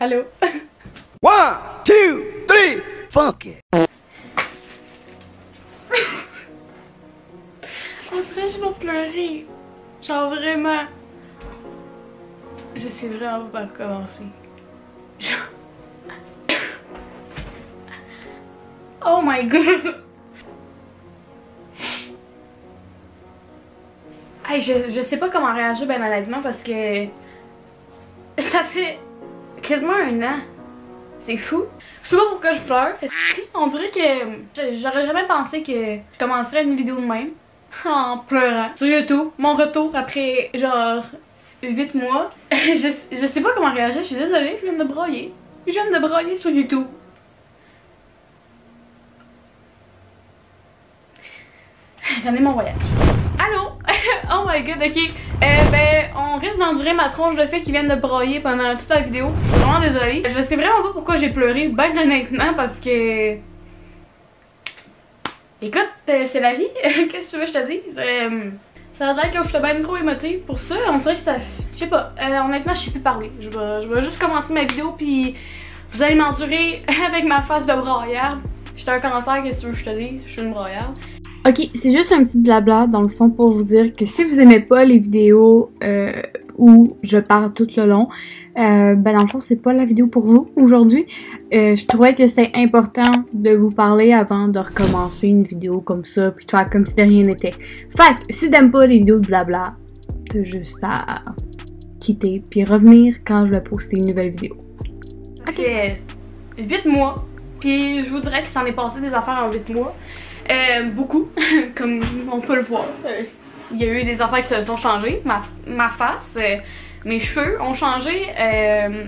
Allô? One, two, three, fuck it. On serait je vais pleurer. Genre vraiment. Je sais vraiment pas commencer. Genre... Oh my god! Hey, je, je sais pas comment réagir ben honnêtement parce que ça fait quasiment un an. C'est fou. Je sais pas pourquoi je pleure. On dirait que j'aurais jamais pensé que je commencerais une vidéo de même en pleurant sur YouTube. Mon retour après genre 8 mois. je, je sais pas comment réagir, je suis désolée, je viens de broyer. Je viens de broyer sur YouTube. J'en ai mon voyage. Allô? oh my god, ok. Euh, ben, on risque d'endurer ma tronche de fait qui vient de broyer pendant toute la vidéo. Je suis vraiment désolée. Je sais vraiment pas pourquoi j'ai pleuré, ben honnêtement, parce que... Écoute, euh, c'est la vie. Qu'est-ce que tu veux que je te dise? Euh, ça a l'air que je suis bien trop émotive pour ça. On dirait que ça... Je sais pas. Euh, honnêtement, je sais plus parler. Je vais, je vais juste commencer ma vidéo, puis vous allez m'endurer avec ma face de broyarde. J'étais un cancer, qu'est-ce que tu veux que je te dise? Je suis une broyarde. Ok, c'est juste un petit blabla dans le fond pour vous dire que si vous aimez pas les vidéos euh, où je parle tout le long, euh, ben dans le fond c'est pas la vidéo pour vous aujourd'hui. Euh, je trouvais que c'était important de vous parler avant de recommencer une vidéo comme ça puis de faire comme si de rien n'était. Fait que si t'aimes pas les vidéos de blabla, t'as juste à quitter puis revenir quand je vais poster une nouvelle vidéo. Ok. 8 mois. Puis je vous dirais que s'en est passé des affaires en 8 mois. Euh, beaucoup, comme on peut le voir. Euh, il y a eu des affaires qui se sont changées. Ma, ma face, euh, mes cheveux ont changé. Euh,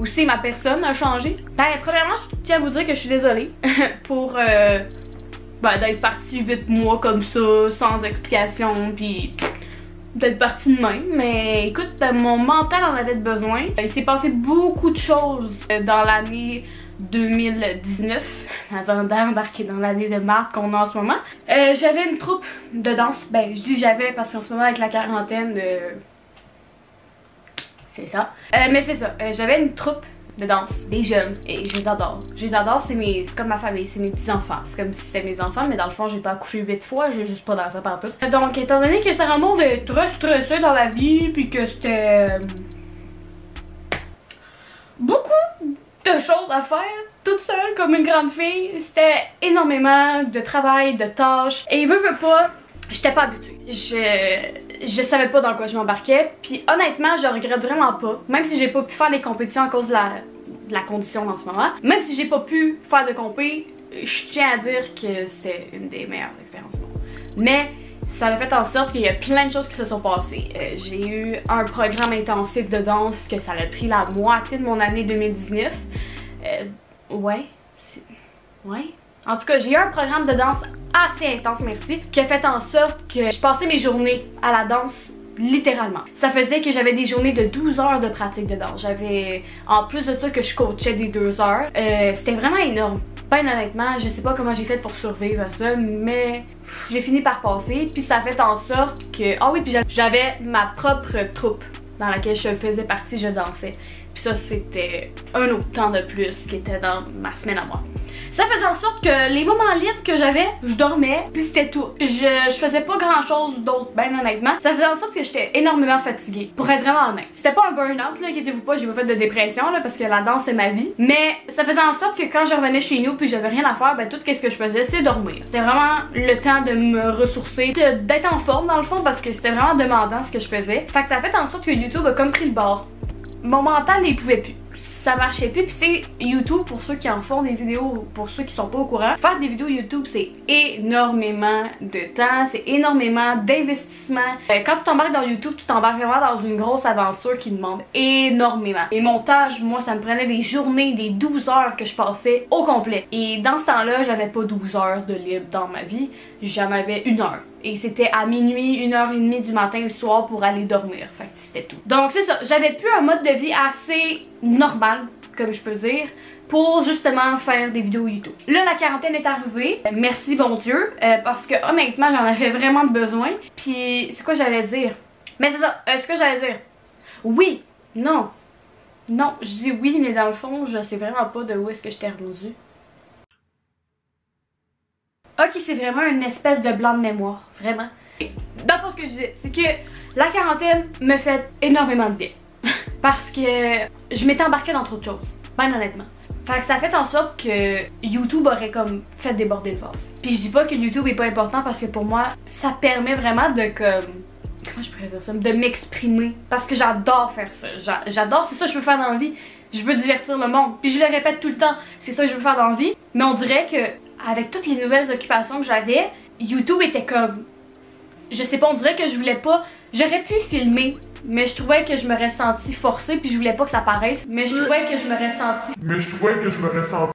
aussi, ma personne a changé. Ben, premièrement, je tiens à vous dire que je suis désolée pour ben, d'être partie 8 mois comme ça, sans explication, puis d'être partie de même. Mais écoute, mon mental en avait besoin. Il s'est passé beaucoup de choses dans l'année 2019 avant d'embarquer dans l'année de marque qu'on a en ce moment. Euh, j'avais une troupe de danse. Ben, je dis j'avais parce qu'en ce moment, avec la quarantaine, c'est ça. Euh, mais c'est ça. Euh, j'avais une troupe de danse, des jeunes, et je les adore. Je les adore, c'est mes, comme ma famille, c'est mes petits-enfants. C'est comme si c'était mes enfants, mais dans le fond, j'ai pas accouché huit fois, j'ai juste pas d'enfants partout. Donc, étant donné que c'est un monde très stressé dans la vie, puis que c'était... beaucoup de choses à faire toute seule comme une grande fille. C'était énormément de travail, de tâches. Et veut, veut pas, j'étais pas habituée. Je, je savais pas dans quoi je m'embarquais. Puis honnêtement, je regrette vraiment pas. Même si j'ai pas pu faire les compétitions à cause de la, la condition en ce moment. Même si j'ai pas pu faire de compé, je tiens à dire que c'était une des meilleures expériences. Mais ça a fait en sorte qu'il y a plein de choses qui se sont passées. Euh, j'ai eu un programme intensif de danse que ça a pris la moitié de mon année 2019. Euh, ouais. Ouais. En tout cas, j'ai eu un programme de danse assez intense, merci, qui a fait en sorte que je passais mes journées à la danse littéralement. Ça faisait que j'avais des journées de 12 heures de pratique de danse. J'avais, en plus de ça, que je coachais des 2 heures. Euh, C'était vraiment énorme. Ben honnêtement, je sais pas comment j'ai fait pour survivre à ça, mais j'ai fini par passer. Puis ça fait en sorte que... Ah oui, puis j'avais ma propre troupe dans laquelle je faisais partie, je dansais. Puis ça, c'était un autre temps de plus qui était dans ma semaine à moi. Ça faisait en sorte que les moments libres que j'avais, je dormais, puis c'était tout. Je, je, faisais pas grand chose d'autre, ben honnêtement. Ça faisait en sorte que j'étais énormément fatiguée, pour être vraiment honnête. C'était pas un burn-out, là, inquiétez-vous pas, j'ai pas fait de dépression, là, parce que la danse c'est ma vie. Mais ça faisait en sorte que quand je revenais chez nous puis j'avais rien à faire, ben tout ce que je faisais, c'est dormir. C'était vraiment le temps de me ressourcer, d'être en forme dans le fond, parce que c'était vraiment demandant ce que je faisais. Fait que ça a fait en sorte que YouTube a comme pris le bord mon mental ne pouvait plus. Ça marchait plus. Puis c'est YouTube pour ceux qui en font des vidéos, pour ceux qui sont pas au courant. Faire des vidéos YouTube, c'est énormément de temps, c'est énormément d'investissement. Euh, quand tu t'embarques dans YouTube, tu t'embarques vraiment dans une grosse aventure qui demande énormément. Et montage, moi, ça me prenait des journées, des 12 heures que je passais au complet. Et dans ce temps-là, j'avais pas 12 heures de libre dans ma vie, j'en avais une heure et c'était à minuit, une heure et demie du matin le soir pour aller dormir. Fait que c'était tout. Donc c'est ça, j'avais plus un mode de vie assez normal, comme je peux dire, pour justement faire des vidéos YouTube. Là, la quarantaine est arrivée. Merci bon Dieu, euh, parce que honnêtement, j'en avais vraiment besoin. Puis c'est quoi j'allais dire? Mais c'est ça, euh, ce que j'allais dire. Oui, non, Non, je dis oui, mais dans le fond, je sais vraiment pas de où est-ce que je t'ai rendu. Ok, c'est vraiment une espèce de blanc de mémoire, vraiment. Dans le ce que je disais, c'est que la quarantaine me fait énormément de bien. Parce que je m'étais embarquée dans trop de choses, ben honnêtement. Fait que ça fait en sorte que YouTube aurait comme fait déborder le vase. Puis je dis pas que YouTube est pas important parce que pour moi, ça permet vraiment de comme comment je pourrais dire ça, de m'exprimer parce que j'adore faire ça. J'adore, c'est ça que je veux faire dans la vie. Je veux divertir le monde. Puis je le répète tout le temps, c'est ça que je veux faire dans la vie. Mais on dirait que avec toutes les nouvelles occupations que j'avais, YouTube était comme je sais pas, on dirait que je voulais pas j'aurais pu filmer mais je trouvais que je me senti forcée puis je voulais pas que ça paraisse mais je trouvais que je me senti mais je trouvais que je me senti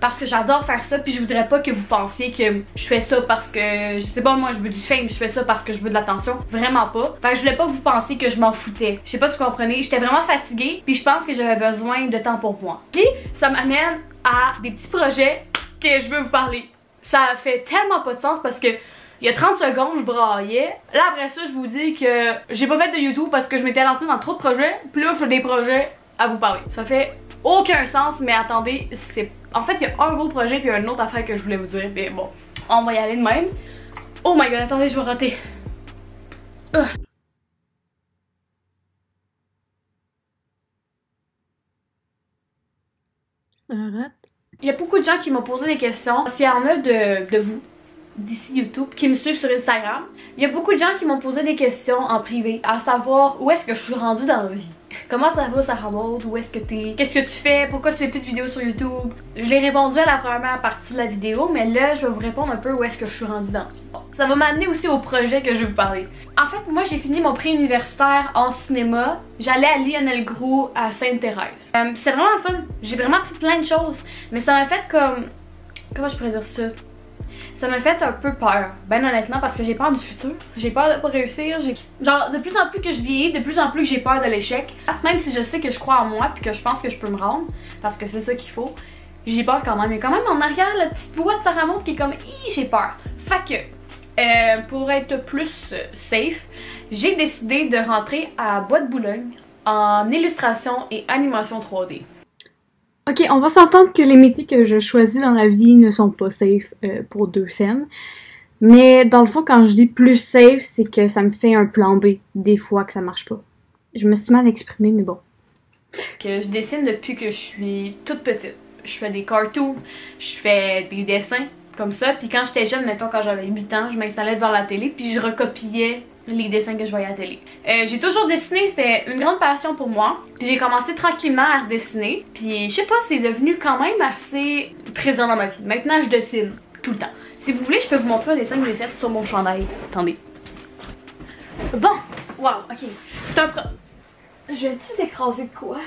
parce que j'adore faire ça puis je voudrais pas que vous pensiez que je fais ça parce que je sais pas moi je veux du fame je fais ça parce que je veux de l'attention. Vraiment pas. Fait que je voulais pas que vous pensiez que je m'en foutais. Je sais pas si vous comprenez. J'étais vraiment fatiguée puis je pense que j'avais besoin de temps pour moi. Puis ça m'amène à des petits projets que je veux vous parler ça fait tellement pas de sens parce que il y a 30 secondes, je braillais. Là, après ça, je vous dis que j'ai pas fait de YouTube parce que je m'étais lancée dans trop de projets. Puis là, je fais des projets à vous parler. Ça fait aucun sens, mais attendez, c'est... En fait, il y a un gros projet puis une autre affaire que je voulais vous dire. Mais bon, on va y aller de même. Oh my god, attendez, je vais rater. Uh. C'est. Il y a beaucoup de gens qui m'ont posé des questions parce qu'il y en a de, vous d'ici YouTube qui me suivent sur Instagram. Il y a beaucoup de gens qui m'ont posé des questions en privé à savoir où est-ce que je suis rendue dans la vie? Comment ça va Sarah Maud? Où est-ce que t'es? Qu'est-ce que tu fais? Pourquoi tu fais plus de vidéos sur YouTube? Je l'ai répondu à la première partie de la vidéo, mais là je vais vous répondre un peu où est-ce que je suis rendue dans Ça va m'amener aussi au projet que je vais vous parler. En fait, moi j'ai fini mon prix universitaire en cinéma. J'allais à Lionel Gros à Sainte-Thérèse. Euh, c'est vraiment fun. J'ai vraiment appris plein de choses. Mais ça m'a fait comme... Comment je pourrais dire ça? ça m'a fait un peu peur, ben honnêtement, parce que j'ai peur du futur. J'ai peur de pas réussir. Genre, de plus en plus que je vieillis, de plus en plus que j'ai peur de l'échec. Même si je sais que je crois en moi puis que je pense que je peux me rendre, parce que c'est ça qu'il faut, j'ai peur quand même. Mais quand même, en arrière, la petite voix de Sarah Maud qui est comme, j'ai peur. Fait que, euh, pour être plus safe, j'ai décidé de rentrer à Bois de Boulogne en illustration et animation 3D. Ok, on va s'entendre que les métiers que je choisis dans la vie ne sont pas safe euh, pour deux scènes. Mais dans le fond, quand je dis plus safe, c'est que ça me fait un plan B des fois que ça marche pas. Je me suis mal exprimée, mais bon. Que je dessine depuis que je suis toute petite. Je fais des cartoons, je fais des dessins comme ça. Puis quand j'étais jeune, mettons quand j'avais 8 ans, je m'installais devant la télé puis je recopiais les dessins que je voyais à la télé. Euh, j'ai toujours dessiné, c'était une grande passion pour moi. Puis j'ai commencé tranquillement à redessiner. Puis je sais pas, c'est devenu quand même assez présent dans ma vie. Maintenant, je dessine tout le temps. Si vous voulez, je peux vous montrer un dessin que j'ai fait sur mon chandail. Attendez. Bon, wow, ok. C'est un pro... Je viens-tu d'écraser de quoi?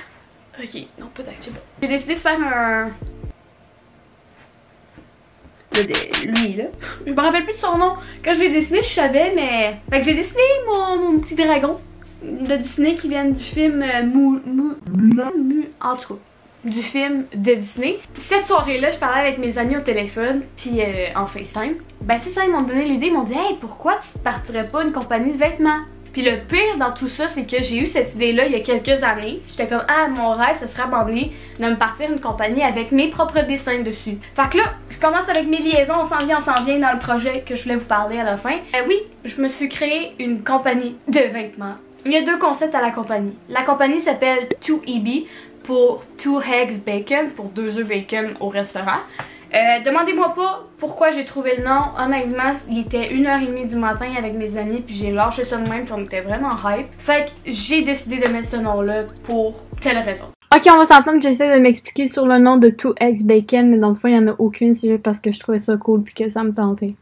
Ok, non, peut-être, je sais pas. J'ai décidé de faire un lui là. Je me rappelle plus de son nom. Quand je l'ai dessiné, je savais, mais. Fait que j'ai dessiné mon, petit dragon de Disney qui vient du film euh, Mou. Mou. Mou. En tout cas du film de Disney. Cette soirée-là, je parlais avec mes amis au téléphone, puis euh, en FaceTime. Ben c'est ça, ils m'ont donné l'idée, ils m'ont dit « Hey, pourquoi tu te partirais pas une compagnie de vêtements? » Puis le pire dans tout ça, c'est que j'ai eu cette idée-là il y a quelques années. J'étais comme, ah, mon rêve, ce serait abandonné de me partir une compagnie avec mes propres dessins dessus. Fait que là, je commence avec mes liaisons, on s'en vient, on s'en vient dans le projet que je voulais vous parler à la fin. Euh, oui, je me suis créé une compagnie de vêtements. Il y a deux concepts à la compagnie. La compagnie s'appelle 2EB pour 2 Eggs Bacon, pour deux œufs bacon au restaurant. Euh, demandez-moi pas pourquoi j'ai trouvé le nom. Honnêtement, il était 1h30 du matin avec mes amis, puis j'ai lâché ça de même, puis on était vraiment hype. Fait que j'ai décidé de mettre ce nom-là pour telle raison. Ok, on va s'entendre, j'essaie de m'expliquer sur le nom de Two Eggs Bacon, mais dans le fond, il y en a aucune, c'est juste parce que je trouvais ça cool, puis que ça me tentait.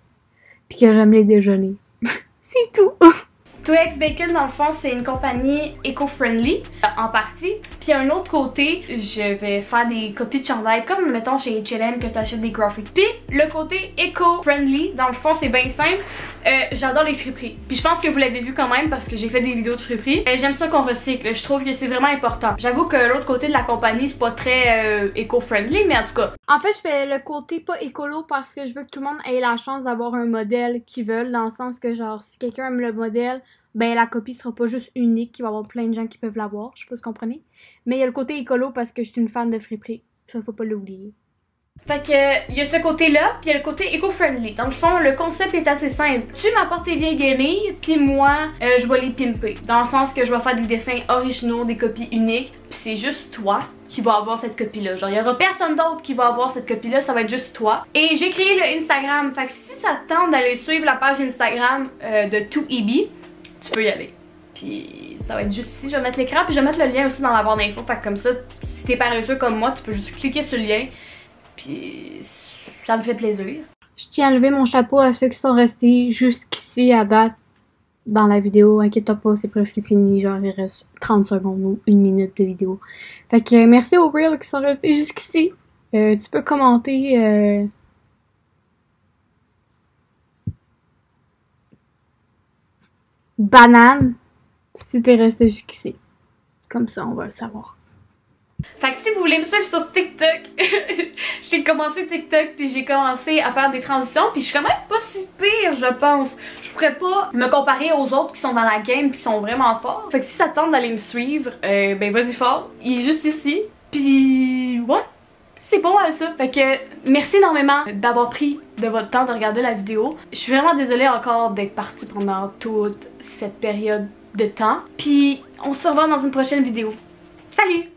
Puis que j'aime les déjeuners. c'est tout! 2X Bacon, dans le fond, c'est une compagnie éco-friendly en partie. Puis un autre côté, je vais faire des copies de chandail comme mettons chez H&M que tu achètes des graphiques. Puis le côté éco-friendly, dans le fond, c'est bien simple. Euh, J'adore les friperies. Puis je pense que vous l'avez vu quand même parce que j'ai fait des vidéos de friperies. Euh, J'aime ça qu'on recycle. Je trouve que c'est vraiment important. J'avoue que l'autre côté de la compagnie, c'est pas très euh, éco-friendly, mais en tout cas. En fait, je fais le côté pas écolo parce que je veux que tout le monde ait la chance d'avoir un modèle qu'ils veulent, dans le sens que genre, si quelqu'un aime le modèle, ben la copie sera pas juste unique, il va y avoir plein de gens qui peuvent l'avoir, je sais pas si vous comprenez. Mais il y a le côté écolo parce que je suis une fan de friperie. Ça, faut pas l'oublier. Fait que, il y a ce côté-là, puis il y a le côté éco-friendly. Dans le fond, le concept est assez simple. Tu m'apportes tes vieilles guenilles, puis moi, euh, je vais les pimper. Dans le sens que je vais faire des dessins originaux, des copies uniques, puis c'est juste toi qui va avoir cette copie-là. Genre, il y aura personne d'autre qui va avoir cette copie-là, ça va être juste toi. Et j'ai créé le Instagram, fait que si ça te tente d'aller suivre la page Instagram euh, de 2EB, tu peux y aller. Puis ça va être juste ici, je vais mettre l'écran, puis je vais mettre le lien aussi dans la barre d'infos. Fait que comme ça, si t'es paresseux comme moi, tu peux juste cliquer sur le lien. Puis ça me fait plaisir. Je tiens à lever mon chapeau à ceux qui sont restés jusqu'ici à date dans la vidéo. Inquiète pas, c'est presque fini. Genre, il reste 30 secondes ou une minute de vidéo. Fait que merci aux Reels qui sont restés jusqu'ici. Euh, tu peux commenter. Euh... Banane si t'es resté jusqu'ici. Comme ça, on va le savoir. Fait que si vous voulez me suivre sur TikTok, j'ai commencé TikTok puis j'ai commencé à faire des transitions puis je suis quand même pas si pire je pense. Je pourrais pas me comparer aux autres qui sont dans la game qui sont vraiment forts. Fait que si ça tente d'aller me suivre, euh, ben vas-y fort. Il est juste ici. Puis ouais, c'est bon mal ça. Fait que merci énormément d'avoir pris de votre temps de regarder la vidéo. Je suis vraiment désolée encore d'être partie pendant toute cette période de temps. Puis on se revoit dans une prochaine vidéo. Salut!